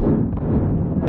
あ。